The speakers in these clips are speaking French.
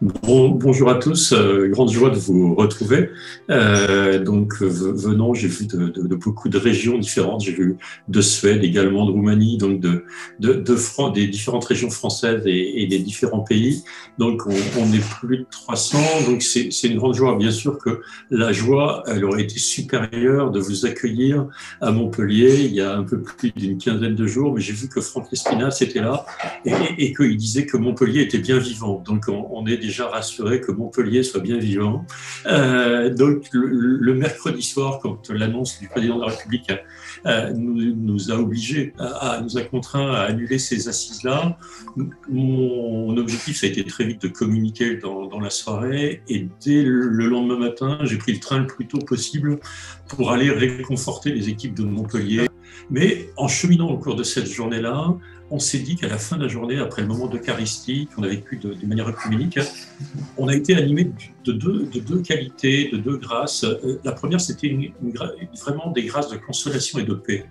bonjour à tous, euh, grande joie de vous retrouver. Euh, donc venant, j'ai vu de, beaucoup de régions différentes. J'ai vu de Suède, également de Roumanie, donc de, de, de des différentes régions françaises et, des différents pays. Donc on, est plus de 300. Donc c'est une grande joie. Bien sûr que la joie, elle aurait été supérieure de vous accueillir à Montpellier il y a un peu plus d'une quinzaine de jours. Mais j'ai vu que Franck Espinas était là et, qu'il disait que Montpellier était bien vivant. Donc on, on est déjà rassuré que Montpellier soit bien vivant. Euh, donc le, mercredi soir, quand l'annonce du président de la République euh, nous, a obligés, à, nous a contraints à annuler ces assises-là, mon objectif, ça a été très vite de communiquer dans, dans la soirée. Et dès le lendemain matin, j'ai pris le train le plus tôt possible pour aller réconforter les équipes de Montpellier. Mais en cheminant au cours de cette journée-là, on s'est dit qu'à la fin de la journée, après le moment d'Eucharistie qu'on a vécu de, manière œcuménique, on a été animé de deux, de deux qualités, de deux grâces. Euh, la première, c'était vraiment des grâces de consolation et de paix.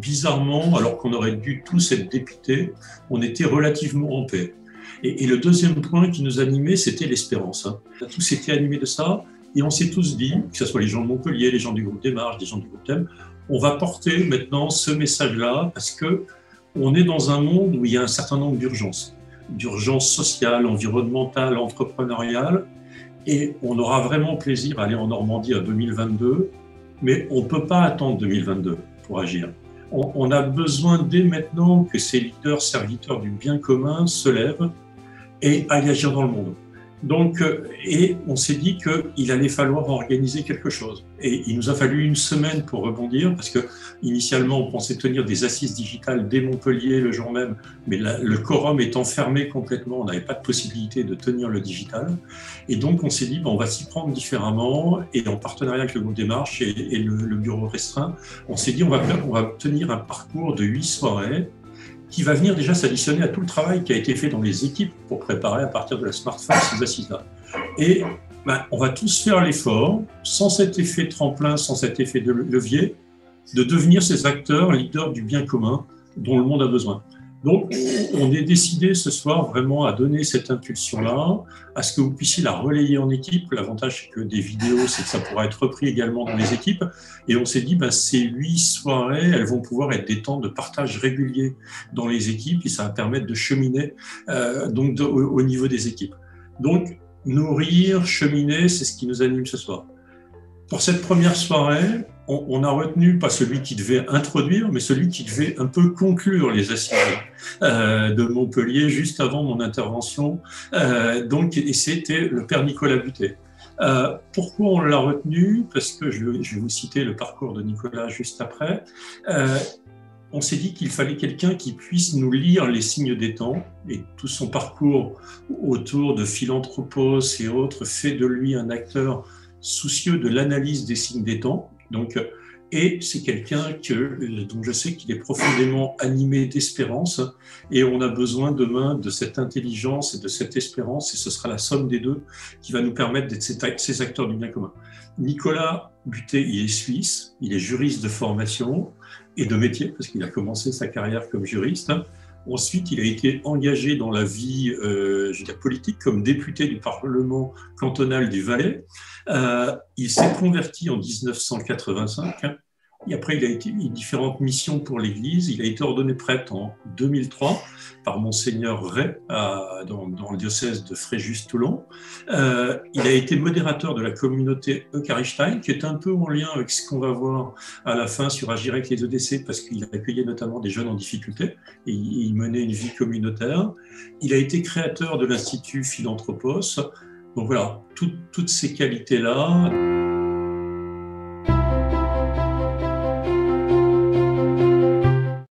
bizarrement, alors qu'on aurait dû tous être dépités, on était relativement en paix. Et, le deuxième point qui nous animait, c'était l'espérance. Hein. On a tous été animés de ça, et on s'est tous dit, que ce soit les gens de Montpellier, les gens du groupe Marges, les gens du groupe Thème, on va porter maintenant ce message-là parce que on est dans un monde où il y a un certain nombre d'urgences, d'urgences sociales, environnementales, entrepreneuriales, et on aura vraiment plaisir à aller en Normandie en 2022, mais on ne peut pas attendre 2022 pour agir. On, a besoin dès maintenant que ces leaders serviteurs du bien commun se lèvent et aillent agir dans le monde. Donc, euh, et on s'est dit qu'il allait falloir organiser quelque chose. Et il nous a fallu une semaine pour rebondir, parce que initialement, on pensait tenir des assises digitales dès Montpellier le jour même, mais le quorum étant fermé complètement, on n'avait pas de possibilité de tenir le digital. Et donc, on s'est dit, on va s'y prendre différemment, et en partenariat avec le groupe des marches et, le, bureau restreint, on s'est dit, on va, on va tenir un parcours de huit soirées qui va venir déjà s'additionner à tout le travail qui a été fait dans les équipes pour préparer à partir de la smartphone ces assises-là. Et ben, on va tous faire l'effort, sans cet effet tremplin, sans cet effet de levier, de devenir ces acteurs, leaders du bien commun dont le monde a besoin. Donc, on est décidé ce soir vraiment à donner cette impulsion-là, à ce que vous puissiez la relayer en équipe. L'avantage, c'est que des vidéos, c'est que ça pourra être repris également dans les équipes. Et on s'est dit, ben, ces huit soirées, elles vont pouvoir être des temps de partage réguliers dans les équipes et ça va permettre de cheminer euh, donc au niveau des équipes. Donc, nourrir, cheminer, c'est ce qui nous anime ce soir. Pour cette première soirée, on, a retenu pas celui qui devait introduire, mais celui qui devait un peu conclure les assises euh, de Montpellier juste avant mon intervention. Euh, donc, et c'était le père Nicolas Butet. Euh, pourquoi on l'a retenu? Parce que je, je, vais vous citer le parcours de Nicolas juste après. on s'est dit qu'il fallait quelqu'un qui puisse nous lire les signes des temps et tout son parcours autour de philanthropos et autres fait de lui un acteur soucieux de l'analyse des signes des temps. Donc, et c'est quelqu'un que, dont je sais qu'il est profondément animé d'espérance et on a besoin demain de cette intelligence et de cette espérance et ce sera la somme des deux qui va nous permettre d'être ces acteurs du bien commun. Nicolas Butet, il est suisse, il est juriste de formation et de métier parce qu'il a commencé sa carrière comme juriste. Ensuite, il a été engagé dans la vie euh, politique comme député du Parlement cantonal du Valais. Euh, il s'est converti en 1985. Et après, il a été eu différentes missions pour l'Église. Il a été ordonné prêtre en 2003 par Monseigneur Ray dans, le diocèse de Fréjus-Toulon. Euh, il a été modérateur de la communauté Eucharistie, qui est un peu en lien avec ce qu'on va voir à la fin sur Agir avec les EDC, parce qu'il accueillait notamment des jeunes en difficulté et il menait une vie communautaire. Il a été créateur de l'Institut Philanthropos. Donc voilà, toutes ces qualités-là.